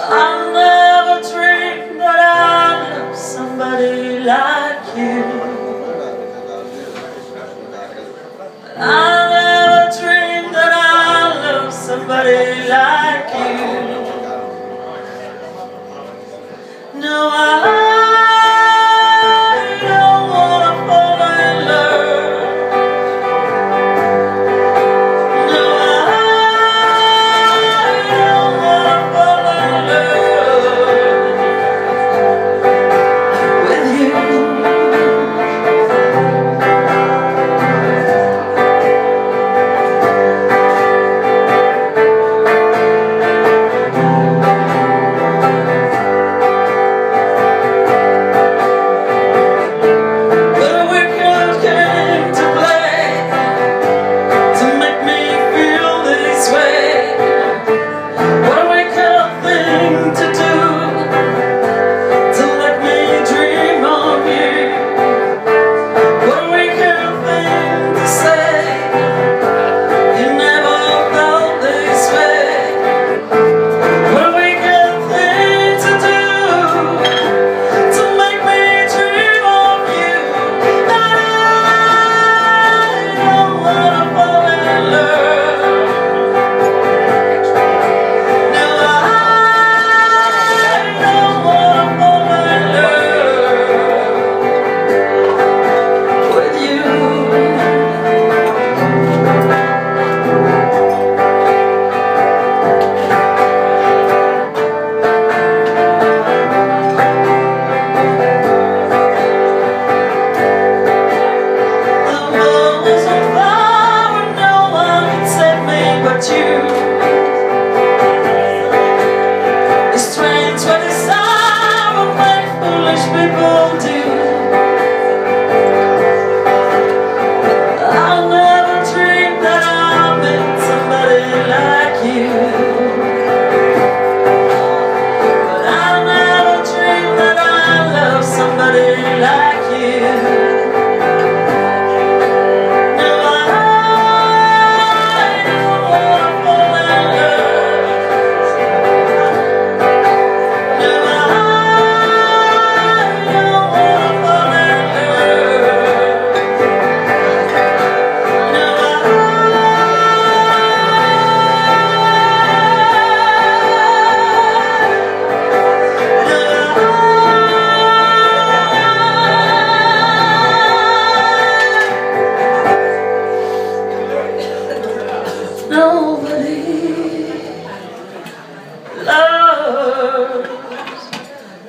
I never dreamed that I'd love somebody like you. I never dreamed that I'd love somebody like you. No, I.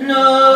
No.